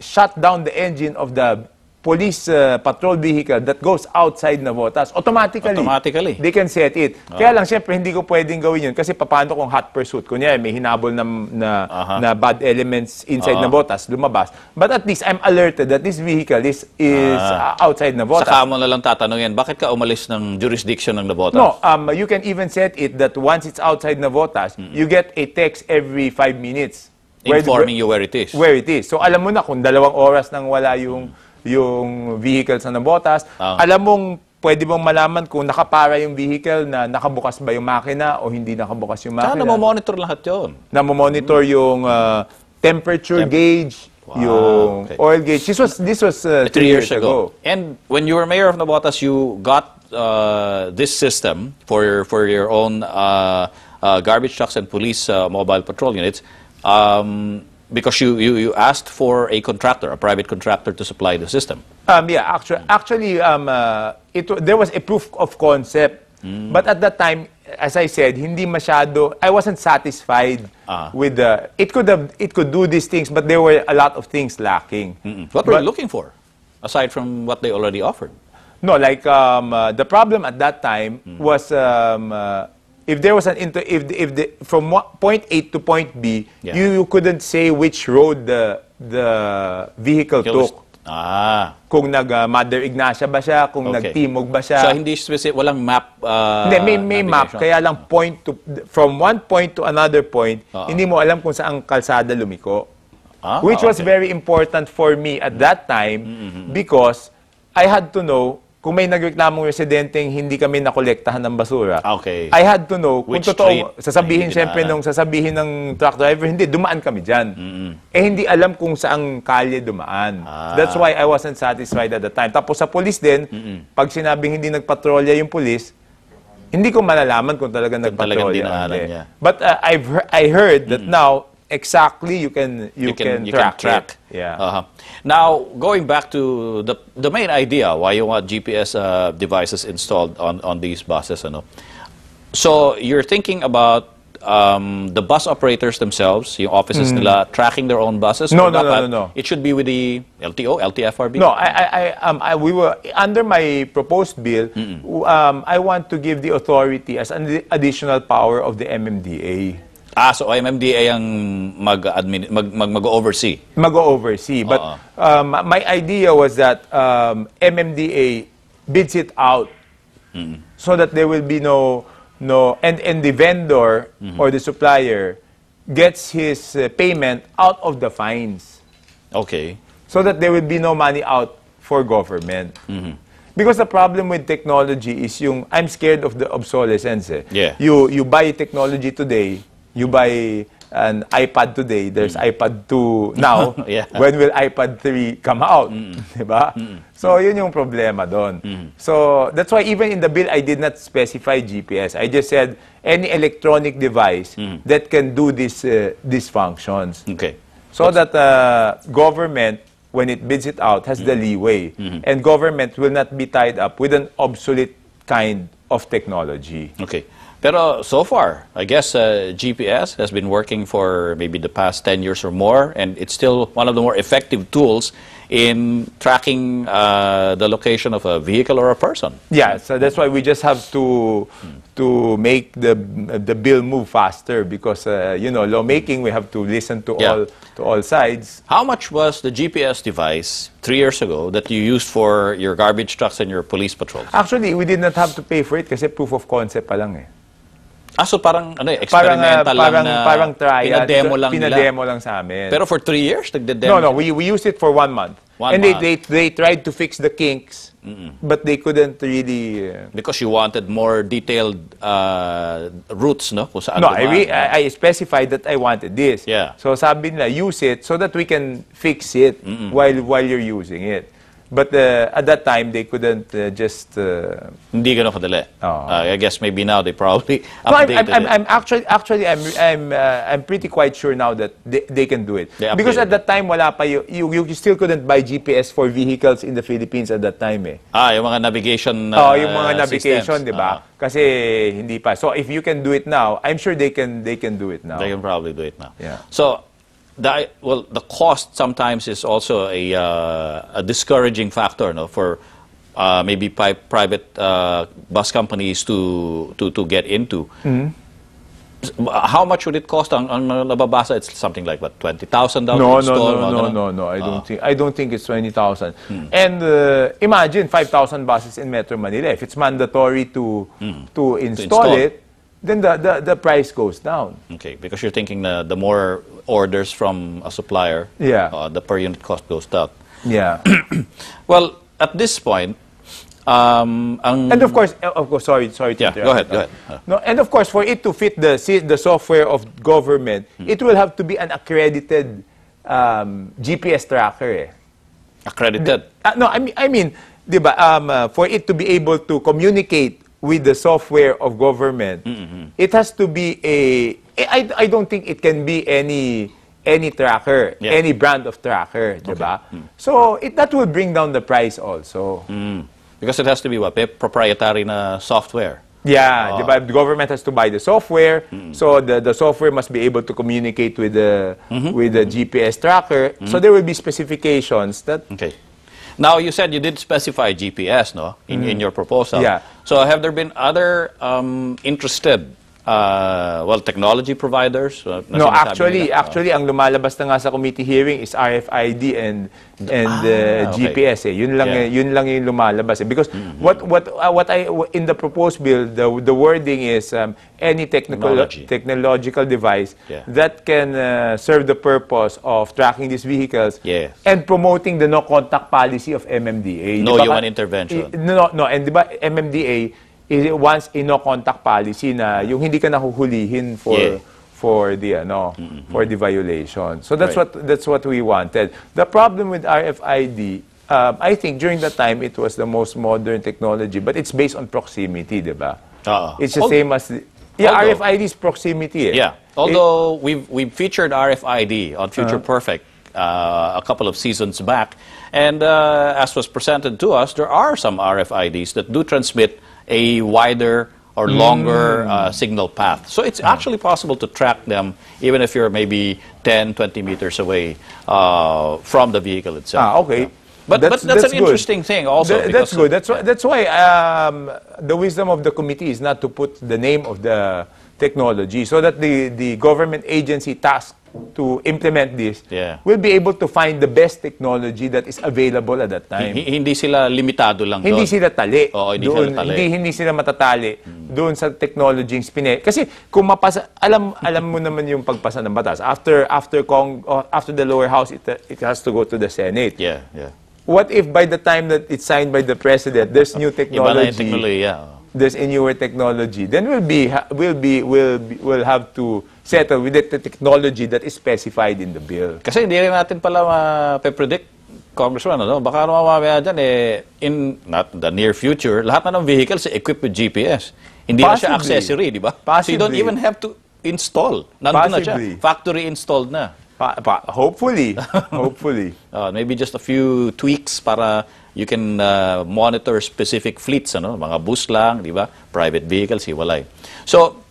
shut down the engine of the police uh, patrol vehicle that goes outside Navotas, automatically, Automatically. they can set it. Kaya lang, syempre, hindi ko pwedeng gawin yun kasi paano kung hot pursuit? Kunyari, may hinabol na, na, Aha. na bad elements inside Oo. Navotas, lumabas. But at least, I'm alerted that this vehicle is, is Ah. uh, outside Navotas. Saka mo na lang tatanungin, bakit ka umalis ng jurisdiction ng Navotas? No, um, you can even set it that once it's outside Navotas, you get a text every five minutes. Where- Informing you where it is. where it is. So alam mo na kung dalawang oras nang wala yung yung vehicle sa Nabotas, Ah. alam mong pwede mong malaman kung nakapara yung vehicle na nakabukas ba yung makina o hindi nakabukas yung makina. monitor lahat yun. Namomonitor yung uh, temperature gauge, Wow, yung okay. oil gauge. This was this was uh, Three years ago. And when you were mayor of Navotas, you got uh, this system for your, for your own uh, uh, garbage trucks and police uh, mobile patrol units um, because you, you, you asked for a contractor, a private contractor to supply the system. Um, yeah, actually, actually um, uh, it, there was a proof of concept. Hmm. But at that time, as I said, hindi masyado, I wasn't satisfied Ah. with the, it could have, it could do these things, but there were a lot of things lacking. What were But- you looking for, aside from what they already offered? No, like um, uh, the problem at that time Hmm. was um, uh, if there was an inter- if the, if the from one- point A to point B, Yeah. you, you couldn't say which road the the vehicle took. Ah. Kung nag uh, Mother Ignacia ba siya, kung Okay. nagtimog ba siya. So hindi specific, walang map uh, Hindi, may, may map. Kaya lang point to, from one point to another point, Oo. hindi mo alam kung saan kalsada lumiko. Ah, Which was okay. very important for me at that time because I had to know kung may nagreklamong residenteng hindi kami nakolektahan ng basura. Okay. I had to know kung Which totoo, sasabihin siyempre dinaanan. nung sasabihin ng truck driver, hindi, dumaan kami dyan. Eh hindi alam kung saang kalye dumaan. Ah. That's why I wasn't satisfied at the time. Tapos sa police din, pag sinabing hindi nagpatrolya yung police, hindi ko malalaman kung talaga talagang nagpatrolya. o dinaanan hindi. niya. But uh, I've he- I heard that now exactly you can you, can, track, it. Yeah. Uh-huh. Now, going back to the the main idea why you want GPS uh, devices installed on on these buses, ano? So you're thinking about um, the bus operators themselves, yung offices nila tracking their own buses. No, no, no, no, no. It should be with the LTO, LTFRB. No, I, I, I, um, I, we were under my proposed bill. Um, I want to give the authority as an additional power of the MMDA. Ah, so MMDA ang mag admin mag mag, mag-oversee. mag-oversee. But Oo. um, my idea was that um, MMDA bids it out so that there will be no no and and the vendor or the supplier gets his uh, payment out of the fines Okay. so that there will be no money out for government. Because the problem with technology is yung I'm scared of the obsolescence. Eh. Yeah. You you buy technology today, you buy an iPad today, there's iPad 2 now. Yeah. When will iPad 3 come out? 'Di ba? So yun yung problema doon. So that's why even in the bill I did not specify GPS. I just said any electronic device that can do this uh, these functions. Okay. So that uh, government, when it bids it out, has the leeway. And government will not be tied up with an obsolete kind of technology. Okay. Pero so far, I guess uh, GPS has been working for maybe the past 10 years or more, and it's still one of the more effective tools in tracking uh, the location of a vehicle or a person. Yeah, so that's why we just have to to make the the bill move faster because uh, you know lawmaking we have to listen to Yeah. all to all sides. How much was the GPS device three years ago that you used for your garbage trucks and your police patrols? Actually, we did not have to pay for it kasi proof of concept pa lang eh. Ah, so parang ano, eh, Parang uh, experimental parang lang na parang trial. pinademo lang nila. Pinademo lang sa amin. Pero for three years, nagde-demo? No, no, we, we used it for one month. One and month. They, they they tried to fix the kinks, but they couldn't really. uh, Because you wanted more detailed uh, routes, no? Kung saan no, I, re- I I specified that I wanted this. Yeah. So sabi nila, use it so that we can fix it while while you're using it. But uh, at that time, they couldn't uh, just. Uh, Hindi ganun kadali. Oo. Uh, I guess maybe now they probably no, I'm, I'm, I'm. I'm actually actually I'm I'm uh, I'm pretty quite sure now that they, they can do it. They Because at that time wala pa you, you you still couldn't buy GPS for vehicles in the Philippines at that time eh. ah, yung mga navigation Oh, uh, yung mga navigation. 'di ba? Ah, Kasi hindi pa. So if you can do it now, I'm sure they can they can do it now. they can probably do it now. Yeah. So, the, well, the cost sometimes is also a, uh, a discouraging factor no, for uh, maybe pri- private uh, bus companies to, to, to get into. Mm-hmm. S- How much would it cost? Ang, ang nababasa, it's something like what, $20,000 No, no, install? no, mga no, ganun? no, no. I don't Ah. think I don't think it's twenty thousand. Hmm. And uh, imagine five thousand buses in Metro Manila. If it's mandatory to to install, Hmm. install. it, then the, the the price goes down. Okay, because you're thinking na the more orders from a supplier, Yeah. uh, the per unit cost goes down. Yeah. Well, at this point, um, and of course, of course, sorry, sorry to Yeah, go ahead, go ahead. No, and of course, for it to fit the the software of government, Hmm. it will have to be an accredited um, GPS tracker. Eh. accredited. Uh, no, I mean, I mean, 'di ba, um, uh, for it to be able to communicate with the software of government, Mm-hmm. it has to be a. I, I don't think it can be any any tracker, Yeah. any brand of tracker, 'di ba? So it that will bring down the price also. Mm. Because it has to be what? Proprietary na software. Yeah, Ah. di? The government has to buy the software, Mm-hmm. so the, the software must be able to communicate with the Mm-hmm. with the GPS tracker. So there will be specifications that Okay. Now, you said you did specify GPS, no, in, in your proposal. Mm-hmm. Yeah. So, have there been other um, interested, uh, well, technology providers? uh, No, actually, nila? actually ang lumalabas na nga sa committee hearing is RFID and and uh, Ah, okay. GPS eh. Yun lang Yeah. Mm-hmm. eh, yun lang yung lumalabas eh. Because what what uh, what I in the proposed bill, the the wording is um, any technical Technology. technological device Yeah. that can uh, serve the purpose of tracking these vehicles Yes. and promoting the no contact policy of MMDA. No Di ba human ka- intervention. No, no, and di ba MMDA once a no contact policy na yung hindi ka nahuhulihin for Yeah. for the ano for the violation. So that's Right. what that's what we wanted. The problem with RFID um, I think during that time it was the most modern technology, but it's based on proximity, di ba? Oo. It's the Al- same as the, yeah, although- RFID is proximity. Eh. Yeah. Although we've we've featured RFID on Future Perfect uh, a couple of seasons back, and uh, as was presented to us, there are some RFIDs that do transmit a wider or longer uh, signal path. So it's actually possible to track them even if you're maybe 10, 20 meters away uh, from the vehicle itself. Ah, okay. Yeah. But that's, but that's, an good. interesting thing also. Th- that's good. That's why, that's why um, the wisdom of the committee is not to put the name of the technology so that the, the government agency tasked to implement this Yeah. will be able to find the best technology that is available at that time. Hi- hindi sila limitado lang Hindi doon. sila tali. Oo, hindi doon, sila tali. Hindi, hindi sila matatali doon sa technology yung spine. Kasi kung mapasa, alam alam mo naman yung pagpasa ng batas. After after Cong, oh, after the lower house, it, it has to go to the Senate. Yeah, yeah. What if by the time that it's signed by the president, there's new Iba na technology, yung technology, yeah. There's a newer technology, then we'll be will be will will have to settle with the te- technology that is specified in the bill. Kasi hindi rin natin pala ma-predict, Congressman, ano? baka naman mamaya dyan, eh, in not the near future, lahat na ng vehicles eh, equipped with GPS. Hindi na siya Possibly. accessory, di ba? So you don't Possibly. even have to install. Nandun na siya. Possibly. Factory installed na. Pa, pa, hopefully, hopefully. Uh, maybe just a few tweaks para you can uh, monitor specific fleets, ano? mga bus lang, di ba? Private vehicles, hiwalay. So,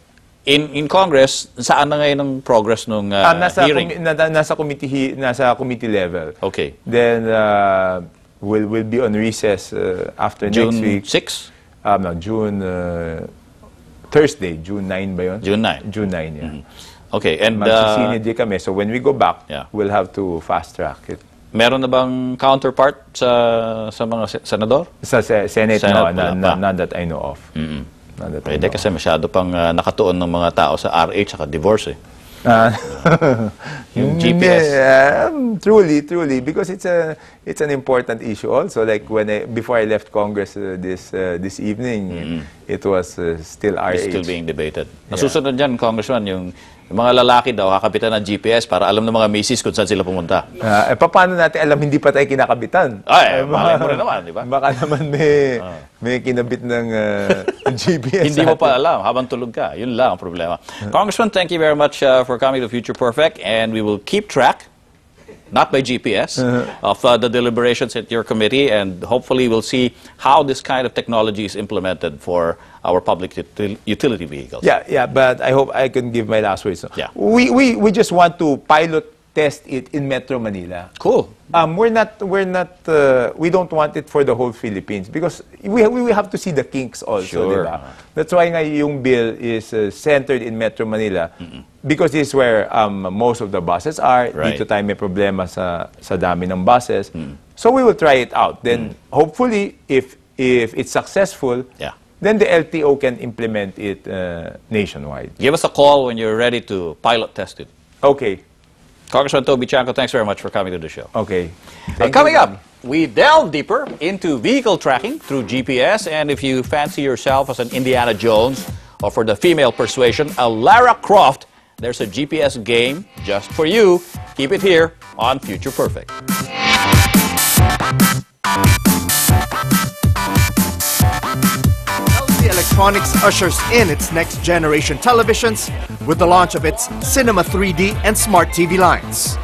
in in Congress, saan na ngayon ang progress nung uh, Ah, nasa hearing? comi- na, na- nasa committee nasa committee level. Okay. Then uh, we'll will be on recess uh, after June next week. 6? Um, no, June uh, Thursday, June 9 ba yun? June 9. June 9, yeah. Okay, and uh, kami. So when we go back, Yeah. we'll have to fast track it. Meron na bang counterpart sa sa mga se- senador? Sa se- Senate, Senate, no, wala na, na, pa. none that I know of. None that I Pwede know kasi masyado pang uh, nakatuon ng mga tao sa RH at divorce eh. Ah. Yung Hindi, GPS. um, truly, truly, because it's a it's an important issue also. Like when I before I left Congress uh, this uh, this evening, it was uh, still RH. It's still being debated. Nasusunod dyan, Congressman, yung, mga lalaki daw, kakapitan ng GPS para alam ng mga misis kung saan sila pumunta. Ah, eh, paano natin alam hindi pa tayo kinakabitan? Ay, Eh, malay mo rin naman, di ba? Baka naman may, may kinabit ng uh, GPS. Hindi mo pa alam habang tulog ka. Yun lang ang problema. Congressman, thank you very much uh, for coming to Future Perfect and we will keep track not by GPS, of uh, the deliberations at your committee, and hopefully we'll see how this kind of technology is implemented for our public util- utility vehicles. Yeah, yeah, but I hope I can give my last words. Yeah. We, we, we just want to pilot test it in Metro Manila. Cool. Um, we're not, we're not, uh, we don't want it for the whole Philippines because we, we have to see the kinks also, Sure. di ba? That's why nga yung bill is uh, centered in Metro Manila because this is where um, most of the buses are. Right. Dito tayo may problema sa, sa dami ng buses. So we will try it out. Then hopefully, if, if it's successful, Yeah. then the LTO can implement it uh, nationwide. Give us a call when you're ready to pilot test it. Okay. Congressman Toby Chanko, thanks very much for coming to the show. Okay. Uh, coming you, up, we delve deeper into vehicle tracking through GPS, and if you fancy yourself as an Indiana Jones, or for the female persuasion, a Lara Croft, there's a GPS game just for you. Keep it here on Future Perfect. LG Electronics ushers in its next generation televisions with the launch of its Cinema 3D and Smart TV lines.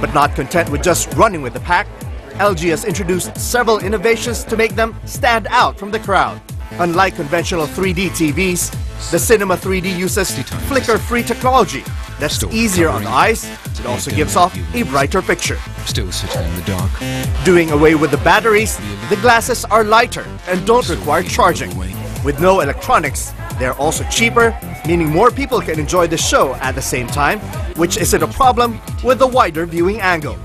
But not content with just running with the pack, LG has introduced several innovations to make them stand out from the crowd. Unlike conventional 3D TVs, the Cinema 3D uses flicker-free technology that's easier on the eyes. It also gives off a brighter picture. Still sitting in the dark. Doing away with the batteries, the glasses are lighter and don't require charging. With no electronics, they're also cheaper, meaning more people can enjoy the show at the same time, which isn't a problem with the wider viewing angle.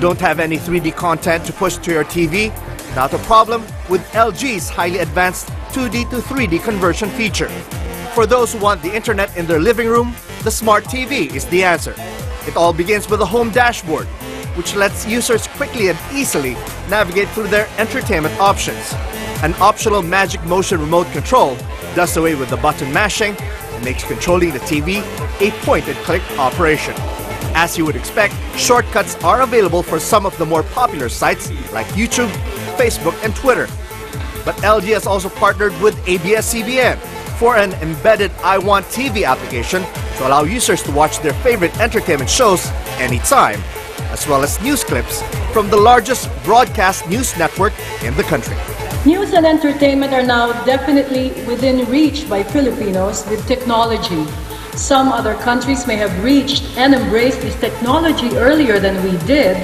Don't have any 3D content to push to your TV? Not a problem with LG's highly advanced 2D to 3D conversion feature. For those who want the internet in their living room, the Smart TV is the answer. It all begins with a home dashboard, which lets users quickly and easily navigate through their entertainment options. An optional Magic Motion remote control does away with the button mashing and makes controlling the TV a point-and-click operation. As you would expect, shortcuts are available for some of the more popular sites like YouTube, Facebook, and Twitter. But LG has also partnered with ABS-CBN for an embedded I Want TV application to allow users to watch their favorite entertainment shows anytime, as well as news clips from the largest broadcast news network in the country. News and entertainment are now definitely within reach by Filipinos with technology. Some other countries may have reached and embraced this technology earlier than we did,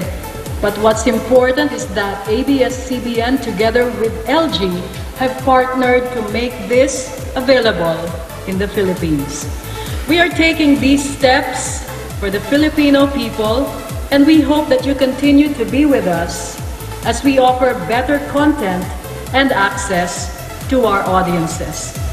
but what's important is that ABS-CBN together with LG have partnered to make this available in the Philippines. We are taking these steps for the Filipino people and we hope that you continue to be with us as we offer better content and access to our audiences.